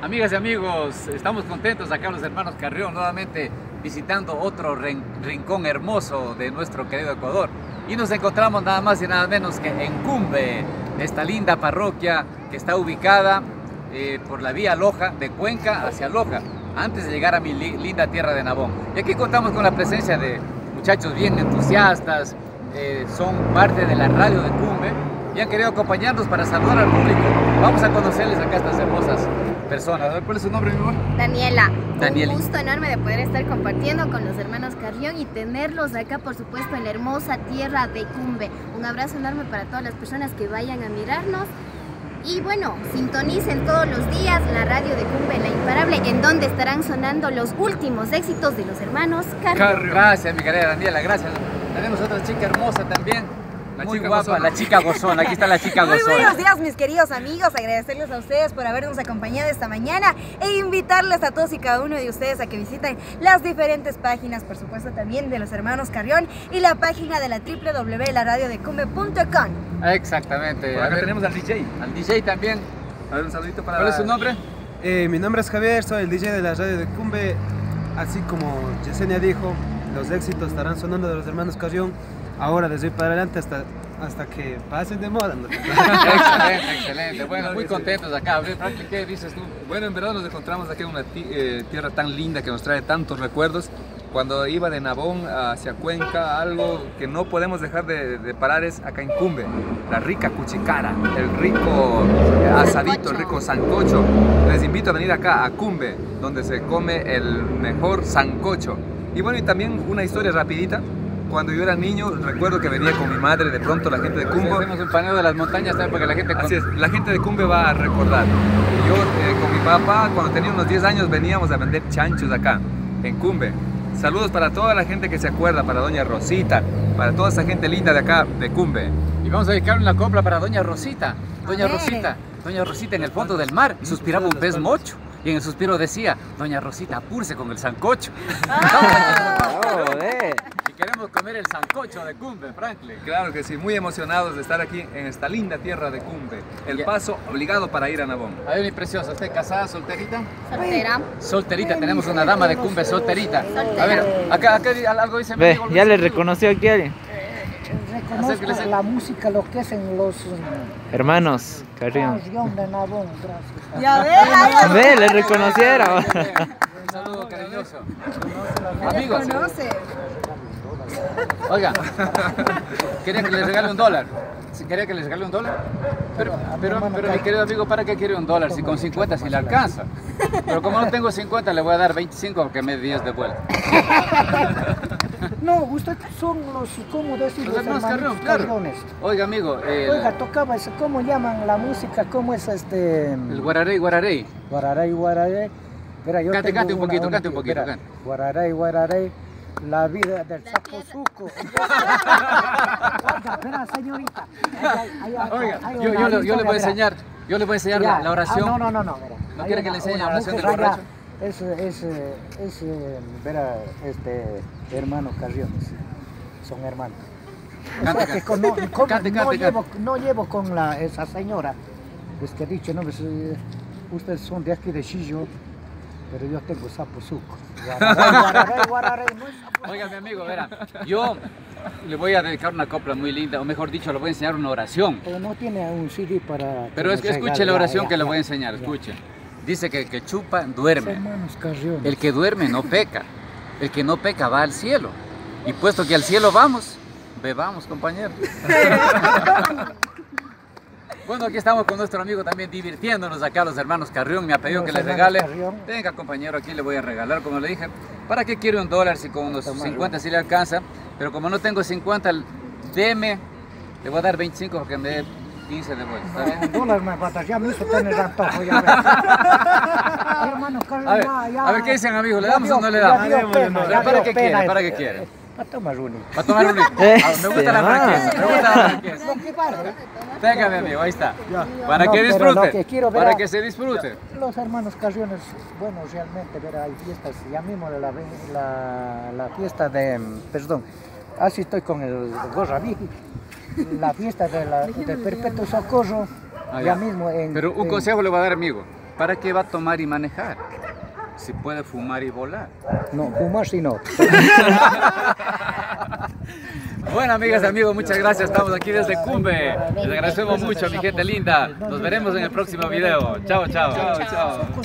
Amigas y amigos, estamos contentos acá los hermanos Carrión nuevamente visitando otro rincón hermoso de nuestro querido Ecuador. Y nos encontramos nada más y nada menos que en Cumbe, esta linda parroquia que está ubicada eh, por la vía Loja, de Cuenca hacia Loja, antes de llegar a mi linda tierra de Nabón. Y aquí contamos con la presencia de muchachos bien entusiastas, eh, son parte de la radio de Cumbe y han querido acompañarnos para saludar al público. Vamos a conocerles acá estas hermosas personas. ¿Cuál es su nombre, mi amor? Daniela. Daniela. Un gusto enorme de poder estar compartiendo con los hermanos Carrión y tenerlos acá, por supuesto, en la hermosa tierra de Cumbe. Un abrazo enorme para todas las personas que vayan a mirarnos. Y bueno, sintonicen todos los días la radio de Cumbe La Imparable, en donde estarán sonando los últimos éxitos de los hermanos Carrión. Gracias, mi querida Daniela, gracias. Tenemos otra chica hermosa también muy guapa, la chica gozona. Aquí está la chica gozona. Muy buenos días, mis queridos amigos. Agradecerles a ustedes por habernos acompañado esta mañana e invitarles a todos y cada uno de ustedes a que visiten las diferentes páginas, por supuesto, también de los hermanos Carrión y la página de la www.laradiodecumbe.com. Exactamente. acá tenemos al DJ. Al DJ también. A ver, un saludito para ¿Cuál es su nombre? Eh, mi nombre es Javier, soy el DJ de la radio de Cumbe. Así como Yesenia dijo, los éxitos estarán sonando de los hermanos Carrión ahora desde hoy para adelante hasta, hasta que pasen de moda. excelente, excelente. Bueno, muy contentos acá. ¿Qué dices tú? Bueno, en verdad nos encontramos aquí en una eh, tierra tan linda que nos trae tantos recuerdos. Cuando iba de Nabón hacia Cuenca, algo que no podemos dejar de, parar es acá en Cumbe, la rica cuchicara, el rico asadito, el rico sancocho. Les invito a venir acá a Cumbe, donde se come el mejor sancocho. Y bueno, y también una historia rapidita cuando yo era niño, recuerdo que venía con mi madre, de pronto la gente de Cumbe. hacemos un paneo de las montañas también para que la gente... Así es, la gente de Cumbe va a recordar. Yo eh, con mi papá, cuando tenía unos 10 años, veníamos a vender chanchos acá, en Cumbe. Saludos para toda la gente que se acuerda, para doña Rosita, para toda esa gente linda de acá, de Cumbe. Y vamos a dedicar una copla para doña Rosita. Doña Rosita, doña Rosita en el fondo del mar, suspiraba un pez mocho. Y en el suspiro decía, doña Rosita, apurse con el sancocho. comer el sancocho de Cumbe, Franklin. Claro que sí, muy emocionados de estar aquí en esta linda tierra de Cumbe. El paso obligado para ir a Nabón. A ver, mi preciosa, ¿usted casada, solterita? Soltera. Solterita, tenemos una dama de Cumbe solterita. A ver, acá, acá algo dice... Ve, ya le reconoció aquí alguien. Reconozco la música, lo que hacen los hermanos Carrión. de Nabón, gracias. Ya ve, ve, le reconocieron. Un saludo cariñoso. Amigos. Oiga, ¿quería que le regale un dólar? ¿Quería que le regale un dólar? Pero, pero, pero mi querido amigo, ¿para qué quiere un dólar si con 50 si le alcanza? Pero como no tengo 50, le voy a dar 25 porque me 10 de vuelta. No, ustedes son los, ¿cómo decir? Los, hermanos claro. Oiga, amigo. Oiga, tocaba eso, ¿cómo llaman la música? ¿Cómo es este? El guararey, guararey. Guararey, guararey. Mira, yo cante, cante un poquito, cante un poquito. Guararey, guararey la vida del sapo suco. espera, señorita. Oiga, yo, yo, le, yo, le voy a enseñar, yo le voy a enseñar la, la, oración. Ah, no, no, no, no. ¿No quiere que le enseñe la oración del borracho? Es, es, es, verá, este, hermano Carriones. Son hermanos. O sea que con, no, con, cante, no, cante, llevo, no llevo con la, esa señora. Es que dicho, no, pues, eh, ustedes son de aquí de Chillo pero yo tengo sapo suco. Oiga, mi amigo, verá, yo le voy a dedicar una copla muy linda, o mejor dicho, le voy a enseñar una oración. Pero no tiene un CD para... Pero es que escuche la oración que le voy a enseñar, escuche. Dice que el que chupa, duerme. El que duerme no peca. El que no peca va al cielo. Y puesto que al cielo vamos, bebamos, compañero. Bueno, aquí estamos con nuestro amigo también divirtiéndonos acá, los hermanos Carrión. Me ha pedido que le regale. Venga, compañero, aquí le voy a regalar, como le dije. ¿Para qué quiere un dólar si con unos 50 sí le alcanza? Pero como no tengo 50, deme, le voy a dar 25 porque me dé 15 de vuelta. ¿Está Un dólar me pata, ya me hizo tener antojo. Ya Hermano, a ver, a ver, ¿qué dicen, amigos? ¿Le damos o no le damos? ¿Para qué quiere? ¿Para qué quiere? Para tomar uno. Para tomar uno. Ah, me gusta la franqueza. Me gusta la franqueza. Venga, mi amigo, ahí está. Para que disfrute. para que se disfrute. Los hermanos Carriones, bueno, realmente, ver, hay fiestas. Ya mismo la, la, la fiesta de, perdón, así estoy con el gorra La fiesta de la, del perpetuo socorro. Ah, ya. mismo en, Pero un consejo le va a dar, amigo. ¿Para qué va a tomar y manejar? Si puede fumar y volar. No, fumar si no. Bueno, amigas y amigos, muchas gracias. Estamos aquí desde Cumbe. Les agradecemos mucho, mi gente linda. Nos veremos en el próximo video. Chao, chao. Chao, chao.